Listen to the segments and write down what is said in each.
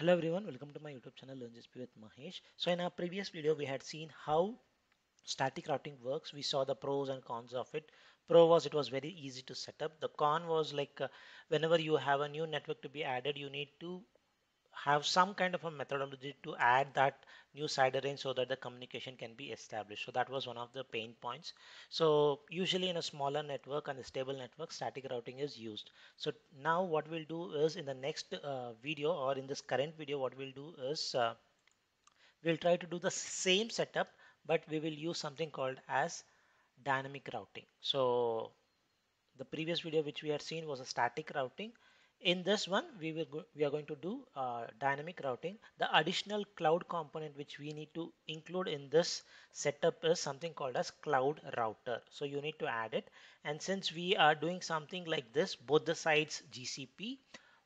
Hello everyone, welcome to my YouTube channel Learn GCP with Mahesh. So in our previous video we had seen how static routing works. We saw the pros and cons of it. Pro was it was very easy to set up. The con was like uh, whenever you have a new network to be added you need to have some kind of a methodology to add that new CIDR range so that the communication can be established. So that was one of the pain points. So usually in a smaller network and a stable network, static routing is used. So now what we'll do is in the next uh, video or in this current video, what we'll do is uh, we'll try to do the same setup, but we will use something called as dynamic routing. So the previous video which we had seen was a static routing in this one we will go, we are going to do uh, dynamic routing. The additional cloud component which we need to include in this setup is something called as cloud router. So you need to add it. And since we are doing something like this both the sides GCP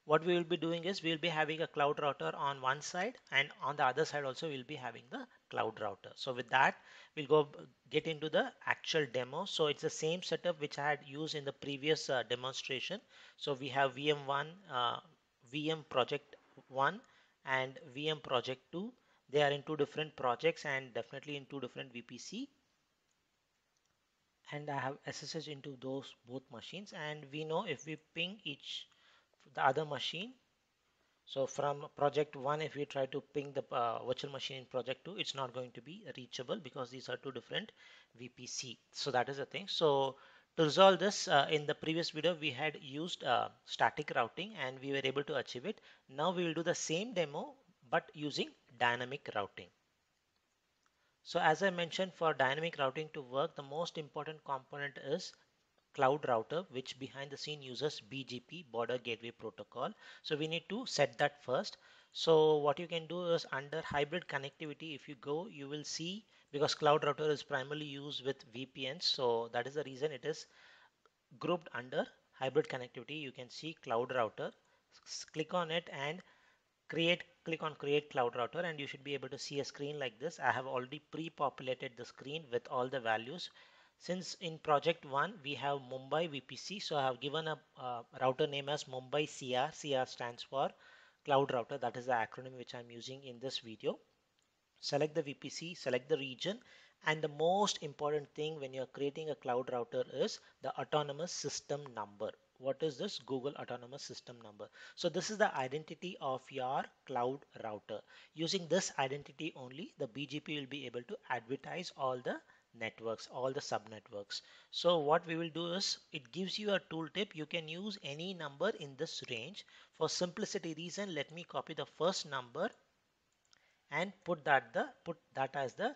what we will be doing is we will be having a cloud router on one side and on the other side also we'll be having the cloud router. So with that we'll go get into the actual demo. So it's the same setup which I had used in the previous uh, demonstration. So we have VM1 uh, VM project 1 and VM project 2 they are in two different projects and definitely in two different VPC and I have SSH into those both machines. And we know if we ping each the other machine. So from project 1 if we try to ping the uh, virtual machine in project 2 it's not going to be reachable because these are two different VPC so that is the thing. So to resolve this uh, in the previous video we had used uh, static routing and we were able to achieve it. Now we will do the same demo but using dynamic routing. So as I mentioned for dynamic routing to work the most important component is cloud router which behind the scene uses BGP border gateway protocol. So we need to set that first. So what you can do is under hybrid connectivity if you go you will see because cloud router is primarily used with VPNs so that is the reason it is grouped under hybrid connectivity. You can see cloud router click on it and create click on create cloud router and you should be able to see a screen like this. I have already pre-populated the screen with all the values since in project 1 we have Mumbai VPC so I have given a uh, router name as Mumbai CR. CR stands for cloud router that is the acronym which I'm using in this video. Select the VPC, select the region and the most important thing when you're creating a cloud router is the autonomous system number. What is this Google autonomous system number? So this is the identity of your cloud router. Using this identity only the BGP will be able to advertise all the networks all the subnetworks. So what we will do is it gives you a tooltip you can use any number in this range. For simplicity reason let me copy the first number and put that the put that as the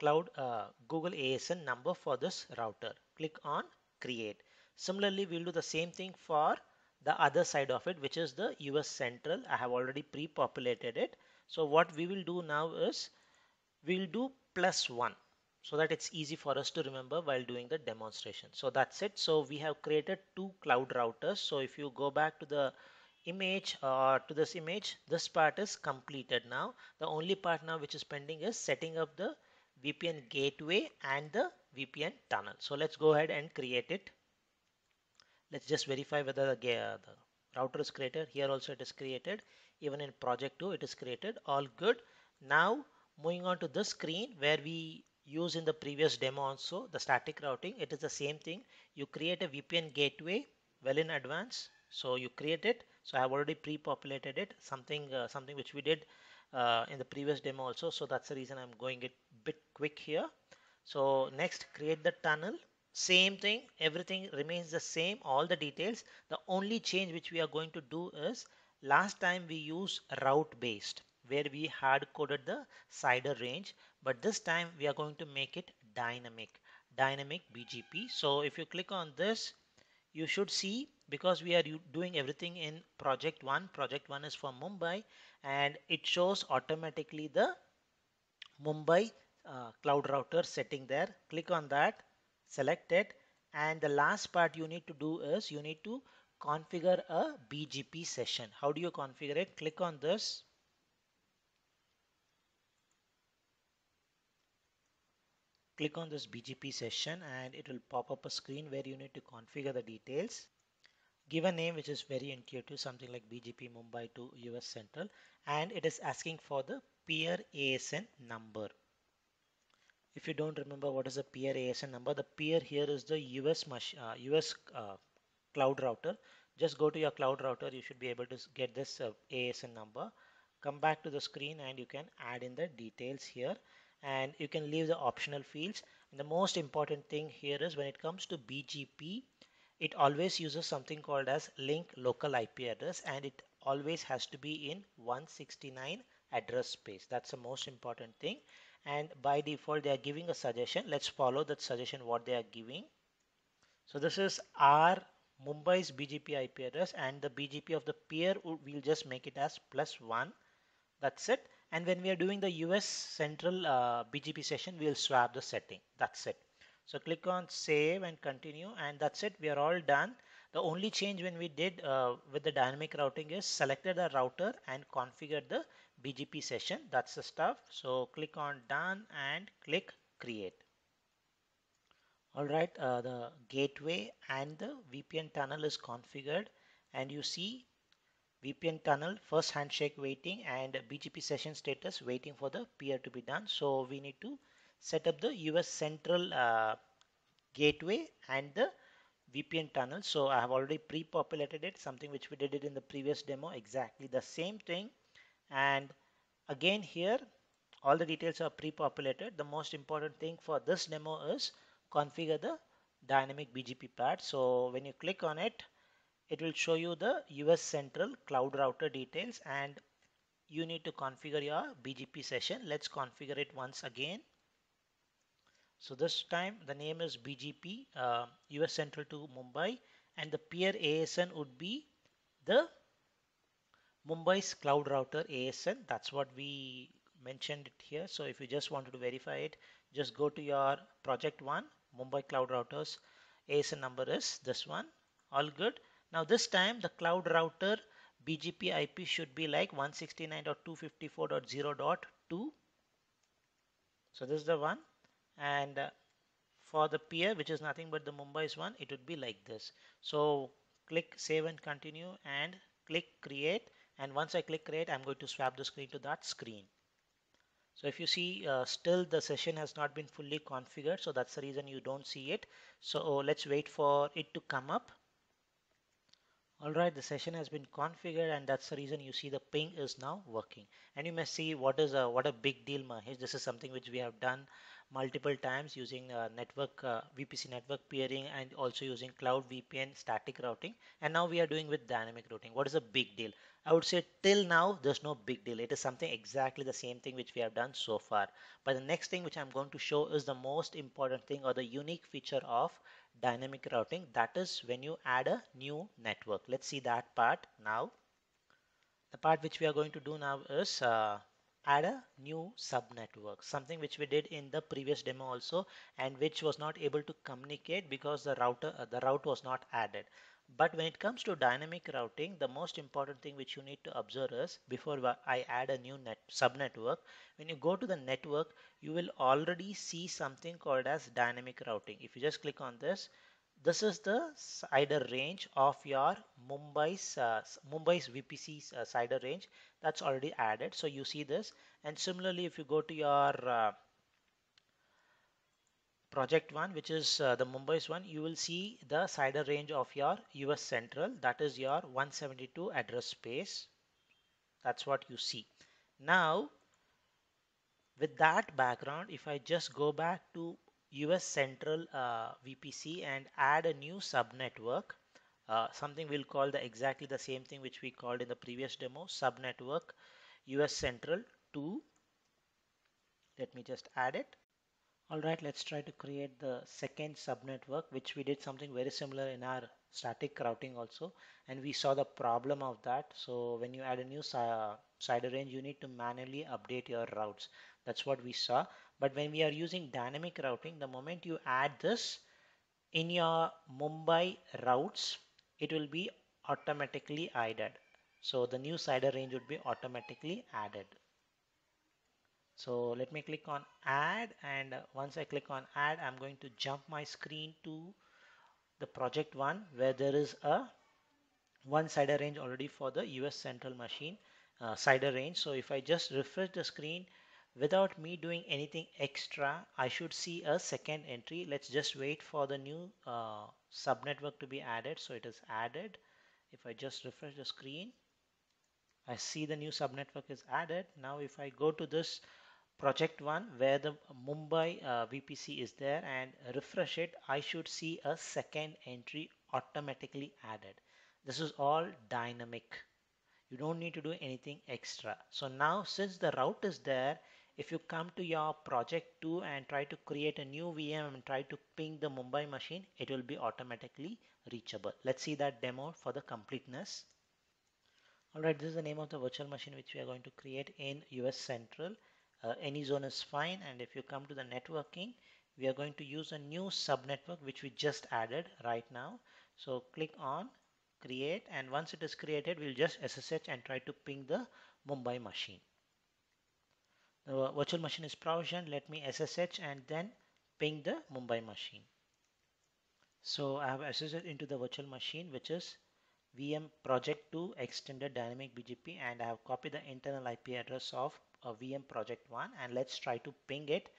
cloud uh, Google ASN number for this router. Click on create. Similarly we'll do the same thing for the other side of it which is the US Central. I have already pre-populated it. So what we will do now is we'll do plus one so that it's easy for us to remember while doing the demonstration. So that's it. So we have created two cloud routers. So if you go back to the image or uh, to this image, this part is completed now. The only part now which is pending is setting up the VPN gateway and the VPN tunnel. So let's go ahead and create it. Let's just verify whether the, uh, the router is created. Here also it is created. Even in project 2 it is created. All good. Now moving on to this screen where we used in the previous demo also the static routing it is the same thing. You create a VPN gateway well in advance so you create it. So I have already pre-populated it something uh, something which we did uh, in the previous demo also. So that's the reason I'm going it bit quick here. So next create the tunnel. Same thing everything remains the same all the details. The only change which we are going to do is last time we use route based where we hard coded the CIDR range but this time we are going to make it dynamic dynamic BGP so if you click on this you should see because we are doing everything in project 1 project 1 is for Mumbai and it shows automatically the Mumbai uh, cloud router setting there. Click on that select it and the last part you need to do is you need to configure a BGP session. How do you configure it? Click on this click on this BGP session and it will pop up a screen where you need to configure the details. Give a name which is very intuitive something like BGP Mumbai to US Central and it is asking for the peer ASN number. If you don't remember what is a peer ASN number the peer here is the US uh, US uh, cloud router. Just go to your cloud router you should be able to get this uh, ASN number. Come back to the screen and you can add in the details here and you can leave the optional fields. And the most important thing here is when it comes to BGP it always uses something called as link local IP address and it always has to be in 169 address space. That's the most important thing. And by default they are giving a suggestion. Let's follow that suggestion what they are giving. So this is our Mumbai's BGP IP address and the BGP of the peer we'll just make it as plus one. That's it and when we are doing the US central uh, BGP session we'll swap the setting that's it so click on save and continue and that's it. We are all done. The only change when we did uh, with the dynamic routing is selected the router and configured the BGP session. That's the stuff. So click on done and click create. Alright, uh, the gateway and the VPN tunnel is configured and you see VPN tunnel first handshake waiting and BGP session status waiting for the peer to be done. So we need to set up the US central uh, gateway and the VPN tunnel. So I have already pre-populated it, something which we did it in the previous demo, exactly the same thing. And again here, all the details are pre-populated. The most important thing for this demo is configure the dynamic BGP path. So when you click on it, it will show you the US Central Cloud Router details and you need to configure your BGP session. Let's configure it once again. So this time the name is BGP uh, US Central to Mumbai and the peer ASN would be the Mumbai's cloud router ASN. That's what we mentioned it here. So if you just wanted to verify it, just go to your project one, Mumbai cloud routers ASN number is this one. All good. Now this time the cloud router BGP IP should be like 169.254.0.2. So this is the one. And uh, for the peer which is nothing but the Mumbai's one it would be like this. So click save and continue and click create. And once I click create I'm going to swap the screen to that screen. So if you see uh, still the session has not been fully configured. So that's the reason you don't see it. So let's wait for it to come up Alright, the session has been configured and that's the reason you see the ping is now working. And you may see what is a what a big deal Mahesh. This is something which we have done multiple times using uh, network uh, VPC network peering and also using cloud VPN static routing. And now we are doing with dynamic routing. What is a big deal? I would say till now there's no big deal. It is something exactly the same thing which we have done so far. But the next thing which I'm going to show is the most important thing or the unique feature of dynamic routing. That is when you add a new network. Let's see that part now. The part which we are going to do now is uh, add a new subnetwork something which we did in the previous demo also and which was not able to communicate because the router uh, the route was not added. But when it comes to dynamic routing the most important thing which you need to observe is before I add a new net subnetwork when you go to the network you will already see something called as dynamic routing. If you just click on this this is the CIDR range of your Mumbai's uh, Mumbai's VPC uh, CIDR range. That's already added so you see this. And similarly if you go to your uh, project one which is uh, the Mumbai's one you will see the CIDR range of your US Central. That is your 172 address space. That's what you see. Now with that background if I just go back to US Central uh, VPC and add a new subnetwork uh, something we'll call the exactly the same thing which we called in the previous demo subnetwork US Central 2 let me just add it. Alright let's try to create the second subnetwork which we did something very similar in our static routing also and we saw the problem of that. So when you add a new uh, range you need to manually update your routes. That's what we saw but when we are using dynamic routing, the moment you add this in your Mumbai routes, it will be automatically added. So the new CIDR range would be automatically added. So let me click on add and once I click on add, I'm going to jump my screen to the project one where there is a one CIDR range already for the US central machine uh, CIDR range so if I just refresh the screen without me doing anything extra I should see a second entry. Let's just wait for the new uh, subnetwork to be added. So it is added. If I just refresh the screen I see the new subnetwork is added. Now if I go to this project one where the Mumbai uh, VPC is there and refresh it I should see a second entry automatically added. This is all dynamic. You don't need to do anything extra. So now since the route is there if you come to your project 2 and try to create a new VM and try to ping the Mumbai machine it will be automatically reachable. Let's see that demo for the completeness. Alright this is the name of the virtual machine which we are going to create in US Central. Uh, any zone is fine and if you come to the networking we are going to use a new subnetwork which we just added right now. So click on create and once it is created we'll just SSH and try to ping the Mumbai machine the virtual machine is provisioned let me SSH and then ping the Mumbai machine. So I have SSH into the virtual machine which is VM project 2 extended dynamic BGP and I have copied the internal IP address of uh, a VM project 1 and let's try to ping it.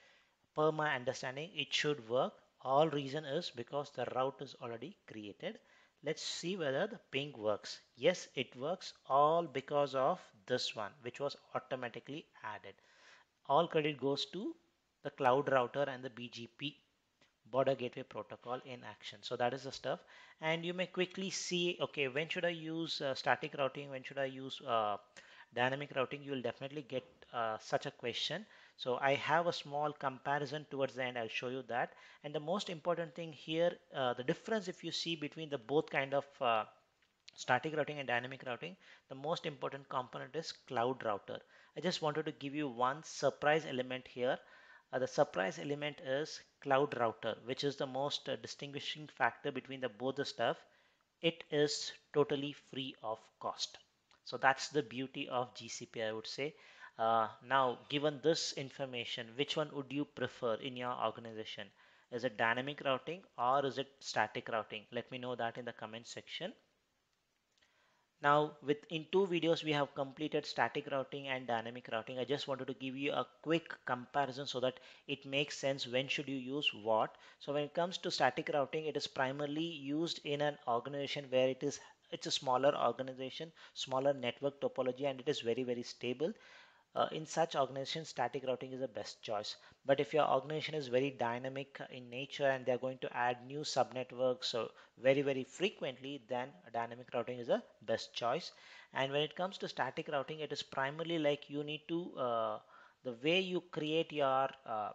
Per my understanding it should work. All reason is because the route is already created. Let's see whether the ping works. Yes it works all because of this one which was automatically added all credit goes to the cloud router and the BGP border gateway protocol in action. So that is the stuff. And you may quickly see okay when should I use uh, static routing? When should I use uh, dynamic routing? You will definitely get uh, such a question. So I have a small comparison towards the end. I'll show you that. And the most important thing here uh, the difference if you see between the both kind of uh, static routing and dynamic routing the most important component is cloud router I just wanted to give you one surprise element here. Uh, the surprise element is cloud router which is the most uh, distinguishing factor between the both the stuff. It is totally free of cost. So that's the beauty of GCP I would say. Uh, now given this information which one would you prefer in your organization? Is it dynamic routing or is it static routing? Let me know that in the comment section now with in two videos we have completed static routing and dynamic routing. I just wanted to give you a quick comparison so that it makes sense when should you use what. So when it comes to static routing it is primarily used in an organization where it is it's a smaller organization, smaller network topology and it is very very stable uh, in such organizations static routing is the best choice. But if your organization is very dynamic in nature and they're going to add new subnetworks so very very frequently then dynamic routing is the best choice. And when it comes to static routing it is primarily like you need to uh, the way you create your uh,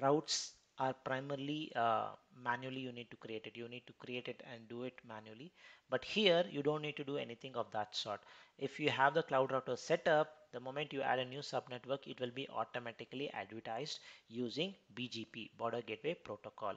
routes are primarily uh, manually you need to create it. You need to create it and do it manually. But here you don't need to do anything of that sort. If you have the cloud router set up the moment you add a new subnetwork it will be automatically advertised using BGP border gateway protocol.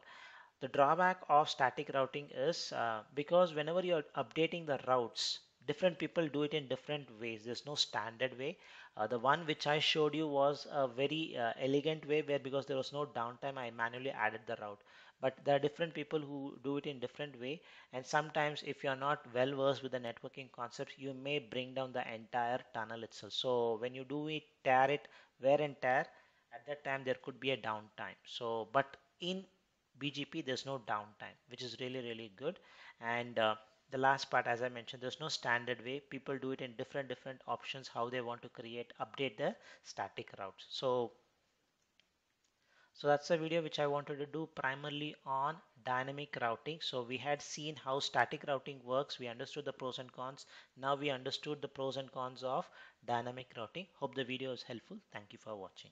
The drawback of static routing is uh, because whenever you're updating the routes different people do it in different ways. There's no standard way. Uh, the one which I showed you was a very uh, elegant way where because there was no downtime I manually added the route. But there are different people who do it in different way. And sometimes if you're not well versed with the networking concepts you may bring down the entire tunnel itself. So when you do it tear it wear and tear at that time there could be a downtime. So but in BGP there's no downtime which is really really good. And uh, the last part as I mentioned there's no standard way people do it in different different options how they want to create update the static routes so so that's a video which I wanted to do primarily on dynamic routing. So we had seen how static routing works. We understood the pros and cons. Now we understood the pros and cons of dynamic routing. Hope the video is helpful. Thank you for watching.